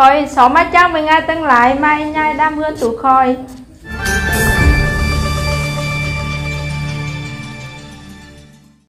khôi số mà cháu mình ai từng lại mai nhai đam hương tủ khôi